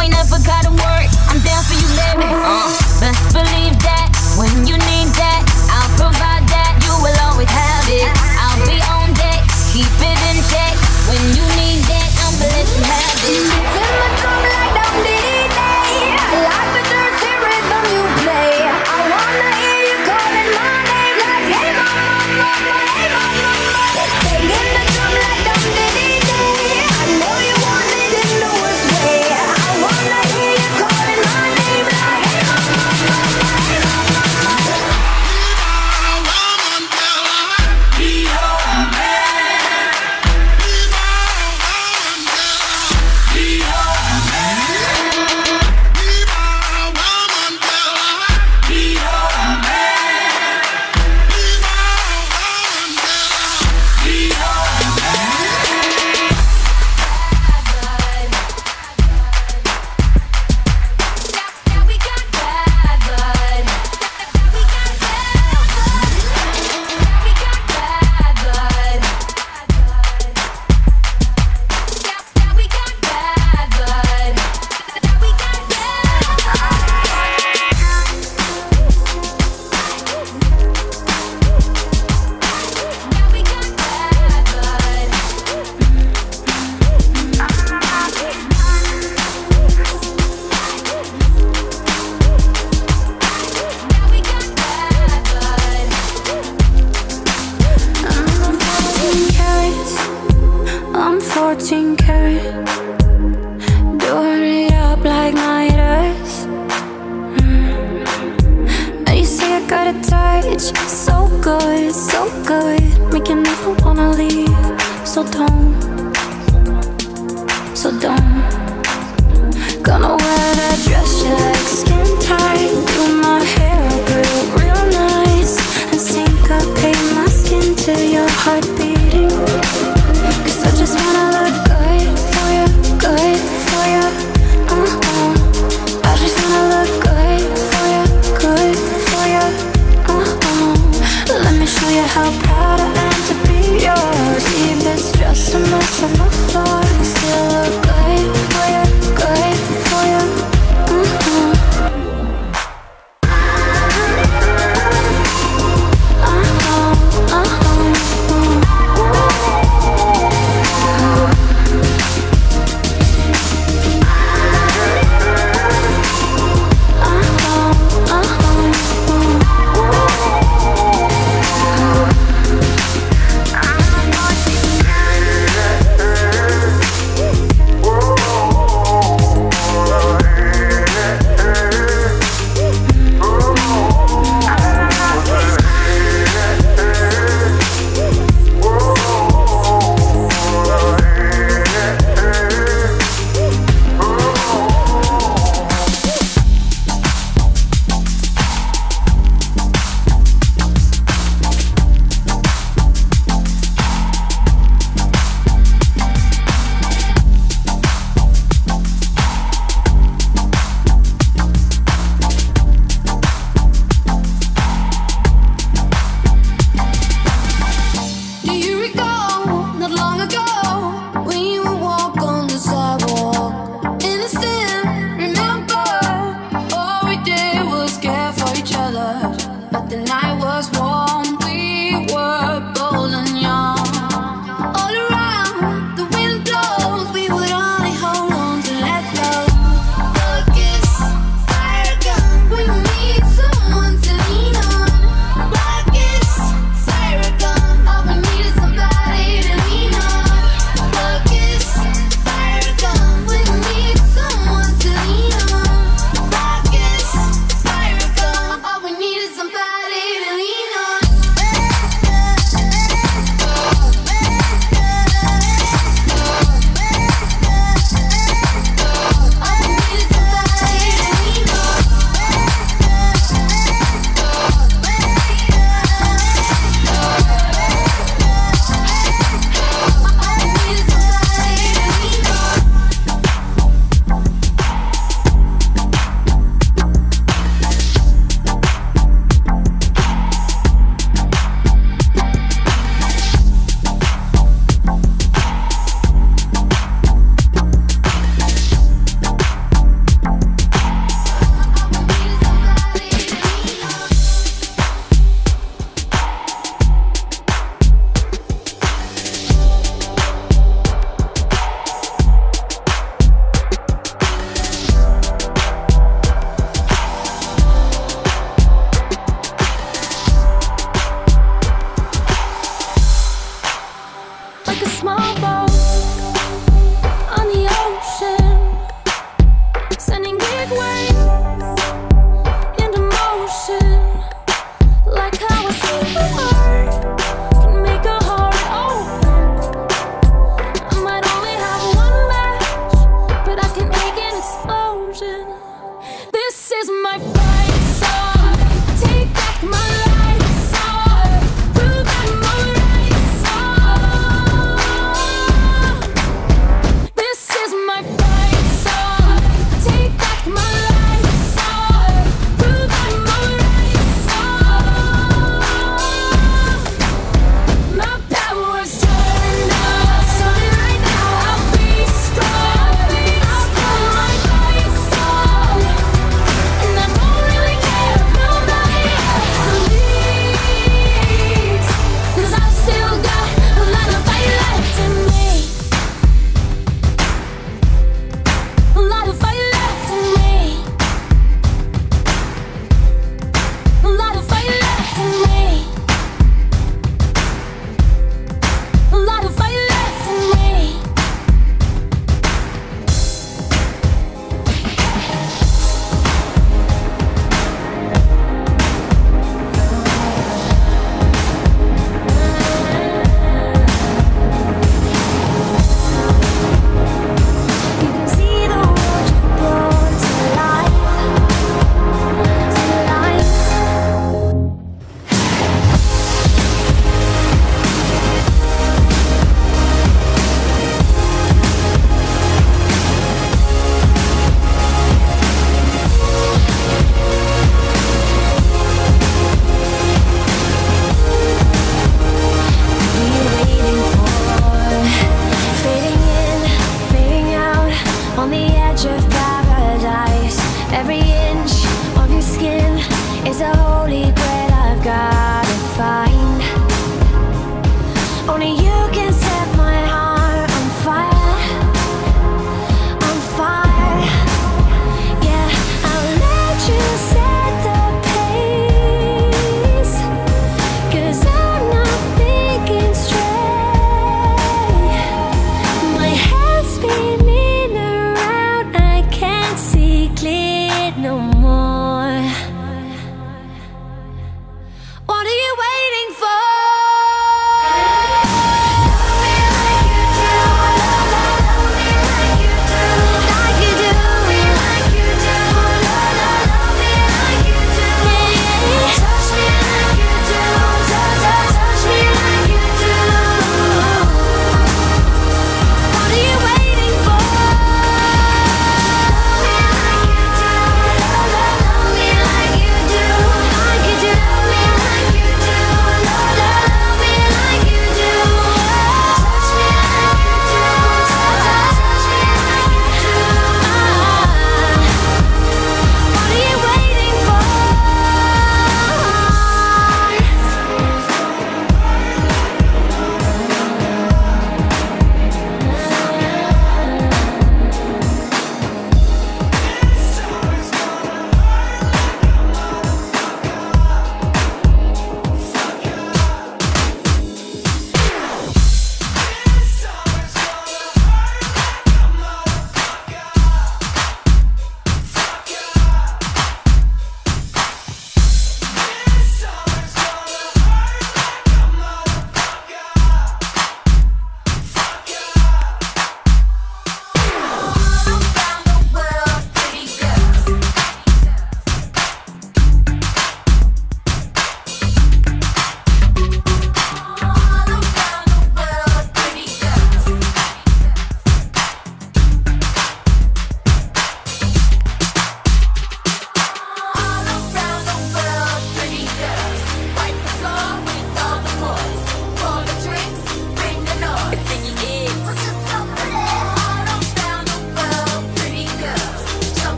ain't never gotta work. I'm down for you, baby. Uh. Best believe that when you need that, I'll provide that. You will always have it. I'll be on deck, keep it touch So good, so good. Make you never wanna leave. So don't So don't. Gonna wear that dress you like Skin tight,